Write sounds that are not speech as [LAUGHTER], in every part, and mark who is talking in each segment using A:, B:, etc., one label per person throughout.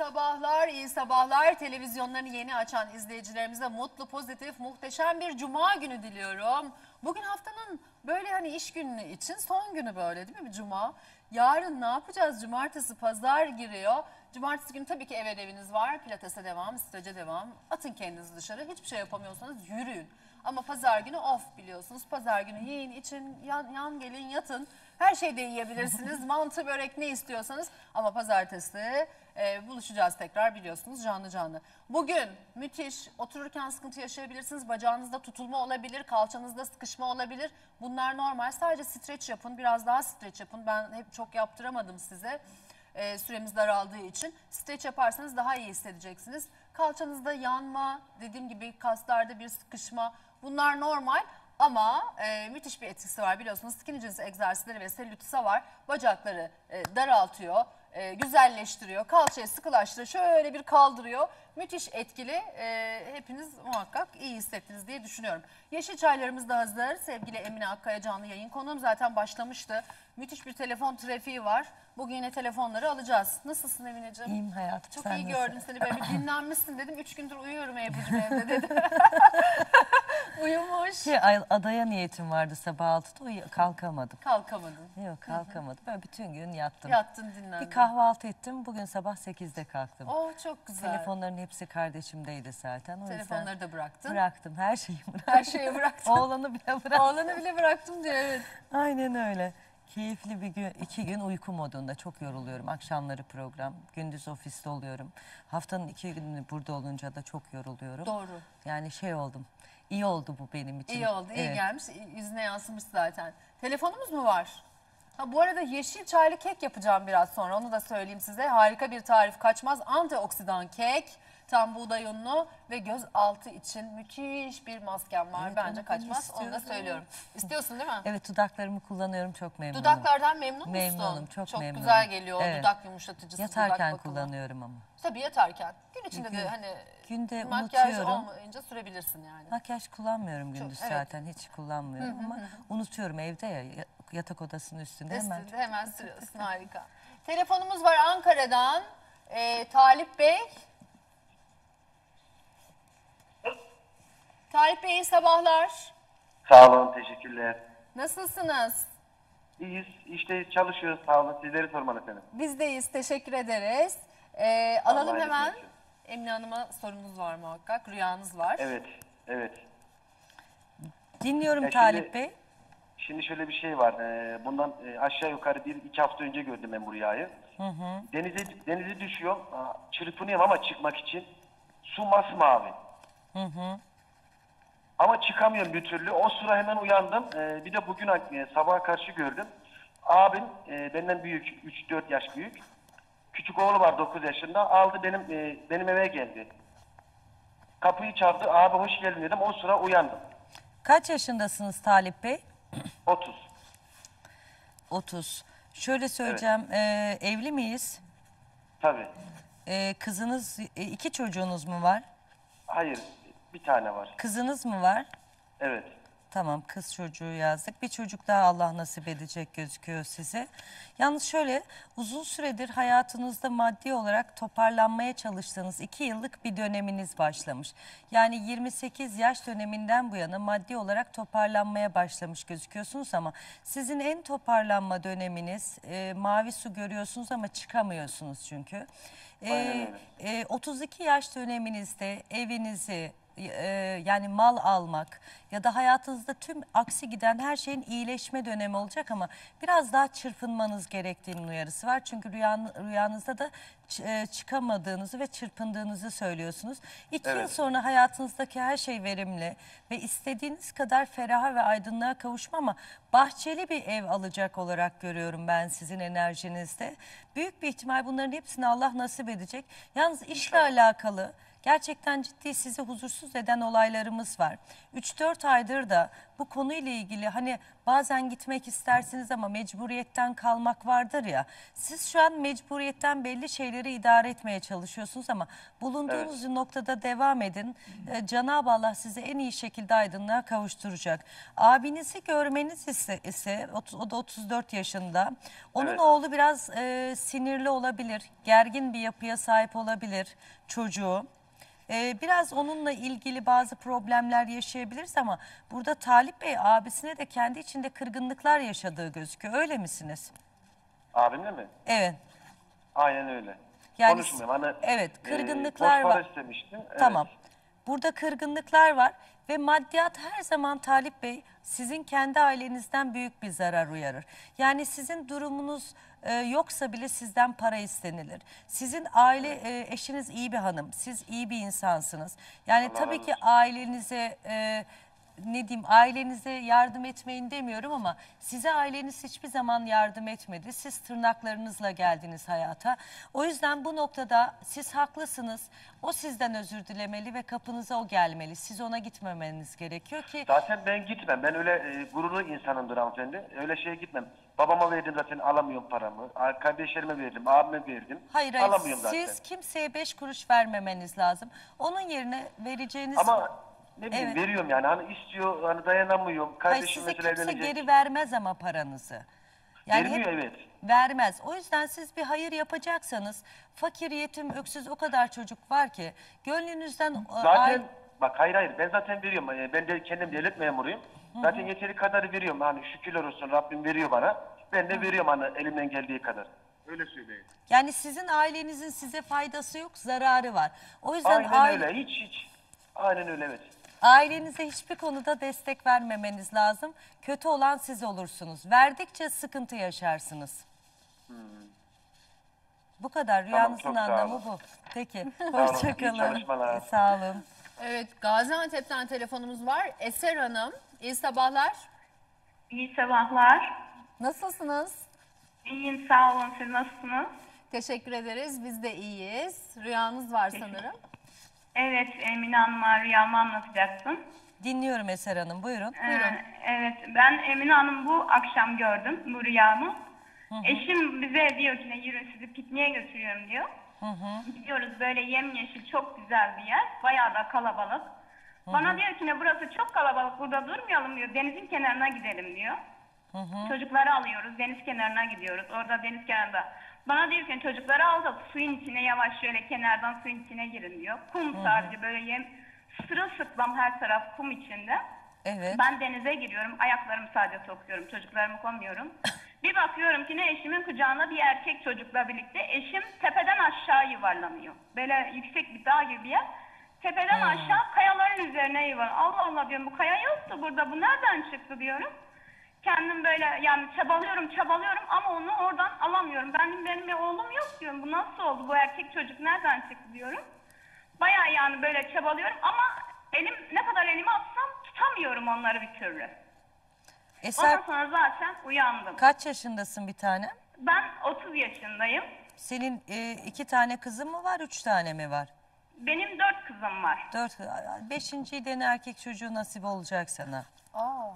A: sabahlar, iyi sabahlar. Televizyonlarını yeni açan izleyicilerimize mutlu, pozitif, muhteşem bir cuma günü diliyorum. Bugün haftanın böyle hani iş günü için son günü böyle değil mi bir cuma? Yarın ne yapacağız? Cumartesi, pazar giriyor. Cumartesi günü tabii ki ev ödeviniz var. Pilatese devam, strece devam. Atın kendinizi dışarı. Hiçbir şey yapamıyorsanız yürüyün. Ama pazar günü off biliyorsunuz. Pazar günü yiyin, için, yan, yan gelin, yatın. Her şeyde yiyebilirsiniz. Mantı, börek ne istiyorsanız. Ama pazartesi e, buluşacağız tekrar biliyorsunuz canlı canlı. Bugün müthiş otururken sıkıntı yaşayabilirsiniz. Bacağınızda tutulma olabilir, kalçanızda sıkışma olabilir. Bunlar normal. Sadece streç yapın, biraz daha streç yapın. Ben hep çok yaptıramadım size. E, süremiz daraldığı için. Streç yaparsanız daha iyi hissedeceksiniz. Kalçanızda yanma, dediğim gibi kaslarda bir sıkışma bunlar normal. Ama e, müthiş bir etkisi var biliyorsunuz. Skinny jeans egzersizleri ve selülitisa var. Bacakları e, daraltıyor, e, güzelleştiriyor, kalçayı sıkılaştırıyor, şöyle bir kaldırıyor. Müthiş etkili. E, hepiniz muhakkak iyi hissettiniz diye düşünüyorum. Yeşil çaylarımız da hazır. Sevgili Emine Akkaya canlı yayın konuğum zaten başlamıştı. Müthiş bir telefon trafiği var. Bugün yine telefonları alacağız. Nasılsın Emineciğim?
B: İyiyim hayatım.
A: Çok
B: sen
A: iyi gördüm seni böyle bir dinlenmişsin dedim. Üç gündür uyuyorum Ebru'cum evde dedim. [LAUGHS] Uyumuş.
B: Şey, ay- adaya niyetim vardı sabah 6'da uyu- kalkamadım.
A: Kalkamadın.
B: Yok kalkamadım. Böyle bütün gün yattım.
A: Yattın dinlendin.
B: Bir kahvaltı ettim. Bugün sabah 8'de kalktım.
A: Oh çok güzel.
B: Telefonların hepsi kardeşimdeydi zaten. O
A: Telefonları
B: yüzden
A: da bıraktın.
B: bıraktım. Her şeyi bıraktım.
A: Her şeyi bıraktın. [LAUGHS]
B: Oğlanı bile bıraktım.
A: Oğlanı bile bıraktım diyor evet.
B: Aynen öyle. Keyifli bir gün, iki gün uyku modunda çok yoruluyorum. Akşamları program, gündüz ofiste oluyorum. Haftanın iki günü burada olunca da çok yoruluyorum.
A: Doğru.
B: Yani şey oldum. İyi oldu bu benim için.
A: İyi oldu, iyi
B: Evet.
A: gelmiş. Yüzüne yansımış zaten. Telefonumuz mu var? Ha, bu arada yeşil çaylı kek yapacağım biraz sonra. Onu da söyleyeyim size. Harika bir tarif kaçmaz. Antioksidan kek. Tam buğday unlu ve göz altı için müthiş bir maskem var.
B: Evet,
A: Bence
B: onu
A: kaçmaz. Onu da
B: istiyorum.
A: söylüyorum. İstiyorsun değil mi?
B: Evet dudaklarımı kullanıyorum çok memnunum.
A: Dudaklardan memnun musun?
B: Memnunum, çok memnunum.
A: güzel geliyor o
B: Evet.
A: dudak yumuşatıcısı.
B: Yatarken
A: dudak bakımı.
B: kullanıyorum ama.
A: Tabii yatarken. Gün içinde
B: Çünkü
A: de hani
B: günde
A: makyaj
B: unutuyorum.
A: olmayınca sürebilirsin yani.
B: Makyaj kullanmıyorum gündüz
A: evet.
B: zaten hiç kullanmıyorum ama unutuyorum evde ya ya- yatak odasının üstünde hemen.
A: Üstünde hemen sürüyorsun [LAUGHS] harika. Telefonumuz var Ankara'dan. Ee, Talip Bey. Talip Bey iyi sabahlar.
C: Sağ olun, teşekkürler.
A: Nasılsınız?
C: İyiyiz, işte çalışıyoruz. Sağ olun, sizleri sormalı efendim.
A: Biz de iyiyiz. Teşekkür ederiz. Ee, alalım
C: Allah
A: hemen. Emine Hanım'a sorunuz var muhakkak. Rüyanız var.
C: Evet, evet.
B: Dinliyorum
C: Ya
B: Talip Bey.
C: Şimdi şöyle bir şey var. Ee, bundan e, aşağı yukarı bir iki hafta önce gördüm ben bu rüyayı. Denize, denize düşüyorum. Aa, Çırpınıyorum ama çıkmak için. Su masmavi. Ama çıkamıyorum bir türlü. O sıra hemen uyandım. Ee, bir de bugün e, sabaha karşı gördüm. Abim e, benden büyük, 3-4 yaş büyük. Küçük oğlu var 9 yaşında. Aldı benim e, benim eve geldi. Kapıyı çaldı. Abi hoş geldin dedim. O sıra uyandım.
B: Kaç yaşındasınız Talip Bey? [CLEARS THROAT]
C: 30.
B: 30. Şöyle söyleyeceğim. e, evli miyiz?
C: Tabii.
B: E, kızınız, e, iki çocuğunuz mu var?
C: Hayır. Bir tane var.
B: Kızınız mı var?
C: Evet.
B: Tamam kız çocuğu yazdık. Bir çocuk daha Allah nasip edecek gözüküyor size. Yalnız şöyle uzun süredir hayatınızda maddi olarak toparlanmaya çalıştığınız iki yıllık bir döneminiz başlamış. Yani 28 yaş döneminden bu yana maddi olarak toparlanmaya başlamış gözüküyorsunuz ama sizin en toparlanma döneminiz e, mavi su görüyorsunuz ama çıkamıyorsunuz çünkü. E,
C: Aynen öyle.
B: e, 32 yaş döneminizde evinizi e, yani mal almak ya da hayatınızda tüm aksi giden her şeyin iyileşme dönemi olacak ama biraz daha çırpınmanız gerektiğinin uyarısı var. Çünkü rüyan, rüyanızda da e, çıkamadığınızı ve çırpındığınızı söylüyorsunuz. İki yıl
C: Evet.
B: sonra hayatınızdaki her şey verimli ve istediğiniz kadar feraha ve aydınlığa kavuşma ama bahçeli bir ev alacak olarak görüyorum ben sizin enerjinizde. Büyük bir ihtimal bunların hepsini Allah nasip edecek. Yalnız işle alakalı Gerçekten ciddi sizi huzursuz eden olaylarımız var. 3-4 aydır da bu konuyla ilgili hani bazen gitmek istersiniz ama mecburiyetten kalmak vardır ya. Siz şu an mecburiyetten belli şeyleri idare etmeye çalışıyorsunuz ama bulunduğunuz noktada devam edin. Ee, Cenab-ı Allah sizi en iyi şekilde aydınlığa kavuşturacak. Abinizi görmeniz ise, ise o da 34 yaşında. Onun
C: Evet.
B: oğlu biraz e, sinirli olabilir, gergin bir yapıya sahip olabilir çocuğu. Ee, biraz onunla ilgili bazı problemler yaşayabiliriz ama burada Talip Bey abisine de kendi içinde kırgınlıklar yaşadığı gözüküyor. Öyle misiniz?
C: Abimle mi?
B: Evet.
C: Aynen öyle.
B: Yani-
C: Konuşmuyorum. Hani,
B: evet,
C: e,
B: kırgınlıklar
C: para
B: var.
C: istemiştim.
B: Tamam.
C: Evet.
B: Burada kırgınlıklar var ve maddiyat her zaman Talip Bey sizin kendi ailenizden büyük bir zarar uyarır. Yani sizin durumunuz e, yoksa bile sizden para istenilir. Sizin aile e, eşiniz iyi bir hanım, siz iyi bir insansınız. Yani
C: Allah
B: tabii ki ailenize e, ne diyeyim ailenize yardım etmeyin demiyorum ama size aileniz hiçbir zaman yardım etmedi. Siz tırnaklarınızla geldiniz hayata. O yüzden bu noktada siz haklısınız. O sizden özür dilemeli ve kapınıza o gelmeli. Siz ona gitmemeniz gerekiyor ki
C: Zaten ben gitmem. Ben öyle e, gururlu insanımdır hanımefendi. Öyle şeye gitmem. Babama verdim zaten alamıyorum paramı. A- Kardeşlerime verdim, abime verdim.
B: hayır hayır
C: Alamıyorum zaten.
B: siz kimseye beş kuruş vermemeniz lazım. Onun yerine vereceğiniz
C: Ama ne bileyim
B: Evet.
C: veriyorum yani. Hani istiyor, hani dayanamıyorum.
B: hayır,
C: Kardeşim
B: size
C: mesela
B: kimse
C: evlenecek.
B: geri vermez ama paranızı.
C: Vermiyor,
B: hep-
C: evet.
B: Vermez. O yüzden siz bir hayır yapacaksanız fakir, yetim, öksüz o kadar çocuk var ki gönlünüzden e,
C: Zaten
B: ay-
C: bak hayır hayır ben zaten veriyorum. Ee, Ben de kendim devlet memuruyum. Zaten yeteri kadar veriyorum. Hani şükürler olsun Rabbim veriyor bana. Ben de veriyorum hani elimden geldiği kadar. Öyle söyleyeyim.
B: yani sizin ailenizin size faydası yok, zararı var. O yüzden
C: Aynen
B: aile-
C: öyle. Hiç hiç. Aynen öyle evet.
B: Ailenize hiçbir konuda destek vermemeniz lazım. Kötü olan siz olursunuz. Verdikçe sıkıntı yaşarsınız. Bu kadar. Rüyanızın
C: sağ
B: anlamı bu. Peki. [LAUGHS] Hoşçakalın.
C: çalışmalar.
B: Sağ olun.
A: Evet Gaziantep'ten telefonumuz var. Eser Hanım. İyi sabahlar.
D: İyi sabahlar.
A: Nasılsınız?
D: İyiyim sağ olun. Siz nasılsınız?
A: Teşekkür ederiz. Biz de iyiyiz. Rüyanız var sanırım.
D: Evet Emine Hanım'a rüyamı anlatacaktım.
B: Dinliyorum Eser Hanım. Buyurun.
D: Ee, evet ben Emine Hanım bu akşam gördüm bu rüyamı. Eşim bize diyor ki ne yürü sizi pikniğe götürüyorum diyor. Gidiyoruz böyle yemyeşil çok güzel bir yer. Bayağı da kalabalık. Bana diyor ki ne burası çok kalabalık burada durmayalım diyor. Denizin kenarına gidelim diyor. Çocukları alıyoruz deniz kenarına gidiyoruz. Orada deniz kenarında. Bana diyor ki çocukları al da suyun içine yavaş şöyle kenardan suyun içine girin diyor. Kum sadece böyle yem sırılsıklam her taraf kum içinde.
B: Evet.
D: Ben denize giriyorum. Ayaklarımı sadece sokuyorum. Çocuklarımı koymuyorum. [LAUGHS] bir bakıyorum ki ne eşimin kucağında bir erkek çocukla birlikte. Eşim tepeden aşağı yuvarlanıyor. Böyle yüksek bir dağ gibi bir yer. Tepeden aşağı kayaların üzerine yuvarlanıyor. Allah Allah diyorum bu kaya yoktu burada. Bu nereden çıktı diyorum. Kendim böyle yani çabalıyorum çabalıyorum ama onu oradan alamıyorum. Benim benim bir oğlum yok diyorum. Bu nasıl oldu? Bu erkek çocuk nereden çıktı diyorum. Bayağı yani böyle çabalıyorum ama elim ne kadar elimi atsam tutamıyorum onları bir türlü.
B: Eser
D: Ondan sonra zaten uyandım.
B: kaç yaşındasın bir tane?
D: Ben 30 yaşındayım.
B: Senin e, iki tane kızın mı var, üç tane mi var?
D: Benim dört kızım var.
B: Dört, beşinciyi dene erkek çocuğu nasip olacak sana.
A: Aa.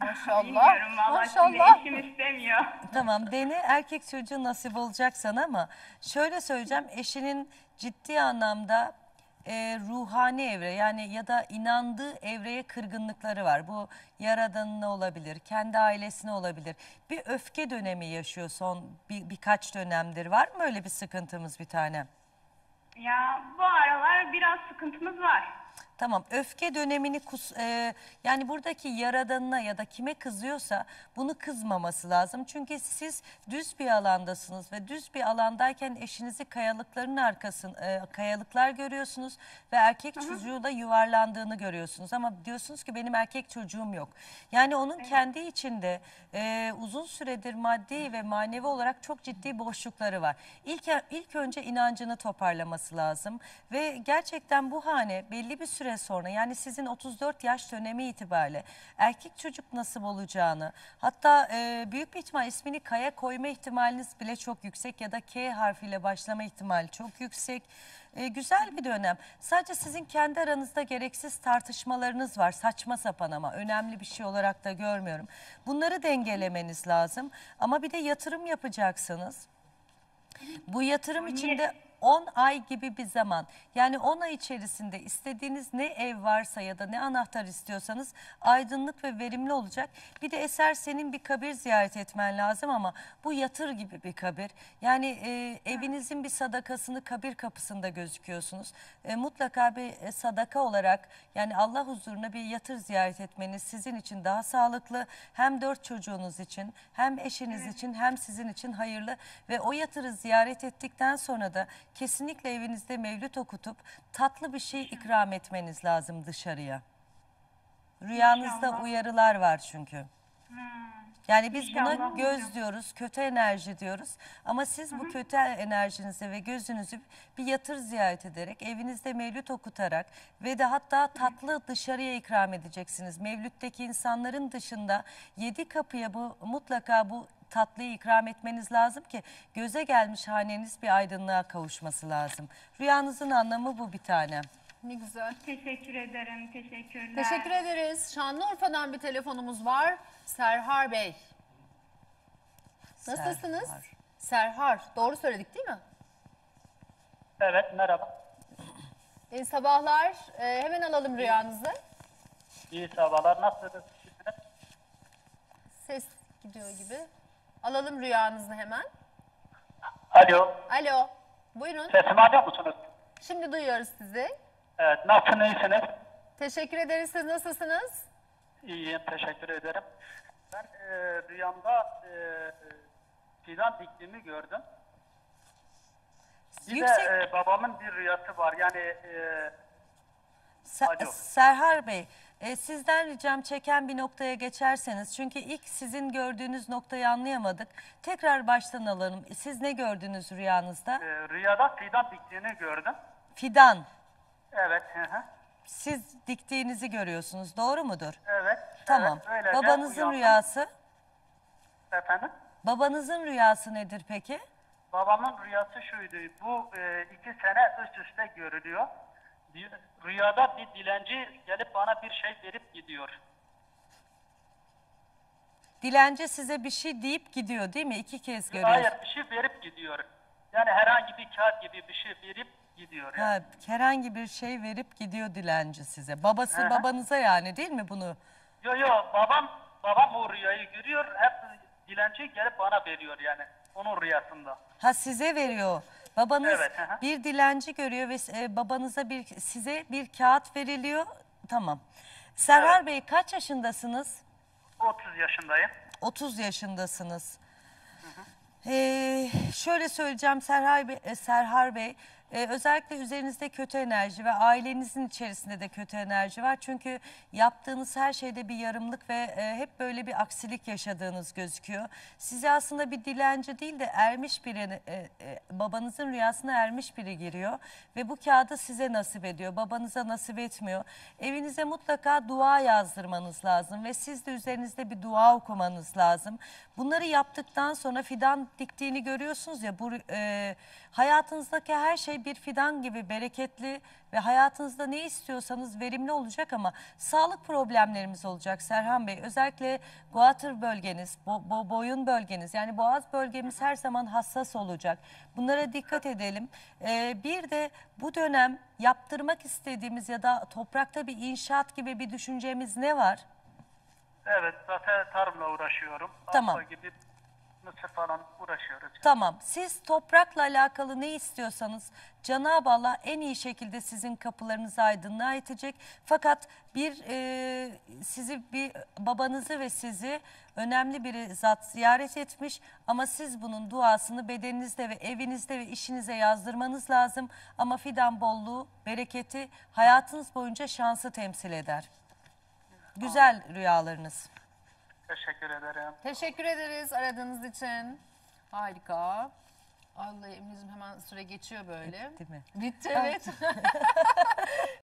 A: Maşallah.
D: Bilmiyorum valla şimdi
A: Maşallah.
D: eşim istemiyor.
B: Tamam dene erkek çocuğu nasip olacak sana ama şöyle söyleyeceğim eşinin ciddi anlamda e, ruhani evre yani ya da inandığı evreye kırgınlıkları var. Bu yaradanına olabilir, kendi ailesine olabilir. Bir öfke dönemi yaşıyor son bir, birkaç dönemdir. Var mı öyle bir sıkıntımız bir tane?
D: Ya bu aralar biraz sıkıntımız var.
B: Tamam öfke dönemini kus, e, yani buradaki yaradanına ya da kime kızıyorsa bunu kızmaması lazım. Çünkü siz düz bir alandasınız ve düz bir alandayken eşinizi kayalıkların arkasın e, kayalıklar görüyorsunuz ve erkek çocuğu da yuvarlandığını görüyorsunuz. Ama diyorsunuz ki benim erkek çocuğum yok. Yani onun kendi içinde e, uzun süredir maddi ve manevi olarak çok ciddi boşlukları var. İlk ilk önce inancını toparlaması lazım ve gerçekten bu hane belli bir süre sonra yani sizin 34 yaş dönemi itibariyle erkek çocuk nasıl olacağını hatta e, büyük bir ihtimal ismini Kaya koyma ihtimaliniz bile çok yüksek ya da K harfiyle başlama ihtimali çok yüksek. E, güzel bir dönem. Sadece sizin kendi aranızda gereksiz tartışmalarınız var. Saçma sapan ama önemli bir şey olarak da görmüyorum. Bunları dengelemeniz lazım. Ama bir de yatırım yapacaksınız. Bu yatırım içinde 10 ay gibi bir zaman. Yani 10 ay içerisinde istediğiniz ne ev varsa ya da ne anahtar istiyorsanız aydınlık ve verimli olacak. Bir de eser senin bir kabir ziyaret etmen lazım ama bu yatır gibi bir kabir. Yani e, evinizin bir sadakasını kabir kapısında gözüküyorsunuz. E, mutlaka bir e, sadaka olarak yani Allah huzuruna bir yatır ziyaret etmeniz sizin için daha sağlıklı. Hem dört çocuğunuz için hem eşiniz için hem sizin için hayırlı ve o yatırı ziyaret ettikten sonra da kesinlikle evinizde mevlüt okutup tatlı bir şey ikram etmeniz lazım dışarıya. Rüyanızda
D: İnşallah.
B: uyarılar var çünkü. Yani biz buna göz
D: hocam.
B: diyoruz, kötü enerji diyoruz. Ama siz bu kötü enerjinizi ve gözünüzü bir yatır ziyaret ederek, evinizde mevlüt okutarak ve de hatta tatlı dışarıya ikram edeceksiniz. Mevlütteki insanların dışında yedi kapıya bu mutlaka bu tatlıyı ikram etmeniz lazım ki göze gelmiş haneniz bir aydınlığa kavuşması lazım. Rüyanızın anlamı bu bir tane.
A: Ne güzel.
D: Teşekkür ederim. Teşekkürler.
A: Teşekkür ederiz. Şanlıurfa'dan bir telefonumuz var. Serhar Bey. Nasılsınız?
B: Serhar.
A: Serhar. Doğru söyledik değil mi?
E: Evet merhaba.
A: İyi sabahlar. Ee, hemen alalım rüyanızı.
E: İyi sabahlar. Nasılsınız?
A: Ses gidiyor gibi. Alalım rüyanızı hemen.
E: Alo.
A: Alo. Buyurun.
E: Sesimi alıyor musunuz?
A: Şimdi duyuyoruz sizi.
E: Evet. Nasılsınız? iyisiniz?
A: Teşekkür ederiz. Siz nasılsınız?
E: İyiyim. Teşekkür ederim. Ben e, rüyamda e, fidan diktiğimi gördüm. Bir
B: Yüksek
E: de e, babamın bir rüyası var. Yani e,
B: Se-
E: Alo.
B: Serhar Bey, e, sizden ricam çeken bir noktaya geçerseniz. Çünkü ilk sizin gördüğünüz noktayı anlayamadık. Tekrar baştan alalım. Siz ne gördünüz rüyanızda?
E: e, rüyada fidan diktiğini gördüm.
B: Fidan.
E: Evet. Hı hı.
B: Siz diktiğinizi görüyorsunuz. Doğru mudur?
E: Evet.
B: Tamam.
E: Evet,
B: Babanızın
E: uyandım.
B: rüyası?
E: Efendim?
B: Babanızın rüyası nedir peki?
E: Babamın rüyası şuydu. Bu e, iki sene üst üste görülüyor. Bir, rüyada bir dilenci gelip bana bir şey verip gidiyor.
B: Dilenci size bir şey deyip gidiyor değil mi? İki kez görüyorsunuz.
E: Hayır bir şey verip gidiyor. Yani herhangi bir kağıt gibi bir şey verip gidiyor. Yani.
B: Ha, herhangi bir şey verip gidiyor dilenci size. Babası
E: Hı hı.
B: babanıza yani değil mi bunu?
E: Yo yo babam babam o rüyayı görüyor. Hep dilenci gelip bana veriyor yani. Onun rüyasında.
B: Ha size veriyor. Babanız
E: Evet,
B: bir dilenci görüyor ve e, babanıza bir size bir kağıt veriliyor. Tamam. Serhar. Bey kaç yaşındasınız?
E: 30 yaşındayım.
B: 30 yaşındasınız. Ee, şöyle söyleyeceğim Serhar Bey, e, Serhar Bey e, özellikle üzerinizde kötü enerji ve ailenizin içerisinde de kötü enerji var. Çünkü yaptığınız her şeyde bir yarımlık ve e, hep böyle bir aksilik yaşadığınız gözüküyor. Size aslında bir dilenci değil de ermiş biri, e, e, babanızın rüyasına ermiş biri giriyor ve bu kağıdı size nasip ediyor. Babanıza nasip etmiyor. Evinize mutlaka dua yazdırmanız lazım ve siz de üzerinizde bir dua okumanız lazım. Bunları yaptıktan sonra fidan diktiğini görüyorsunuz ya bu e, hayatınızdaki her şey bir fidan gibi bereketli ve hayatınızda ne istiyorsanız verimli olacak ama sağlık problemlerimiz olacak Serhan Bey. Özellikle guatr bölgeniz, bo- bo- boyun bölgeniz yani boğaz bölgemiz her zaman hassas olacak. Bunlara dikkat edelim. E, bir de bu dönem yaptırmak istediğimiz ya da toprakta bir inşaat gibi bir düşüncemiz ne var?
E: Evet zaten tarımla uğraşıyorum.
B: Tamam.
E: Gibi mısır falan uğraşıyoruz.
B: Tamam. Siz toprakla alakalı ne istiyorsanız Cenab-ı Allah en iyi şekilde sizin kapılarınızı aydınlığa itecek. Fakat bir e, sizi bir babanızı ve sizi önemli bir zat ziyaret etmiş ama siz bunun duasını bedeninizde ve evinizde ve işinize yazdırmanız lazım. Ama fidan bolluğu, bereketi hayatınız boyunca şansı temsil eder. Güzel rüyalarınız.
E: Teşekkür ederim.
A: Teşekkür ederiz aradığınız için. Harika. Allah eminim hemen süre geçiyor böyle.
B: Bitti mi?
A: Bitti evet. [LAUGHS]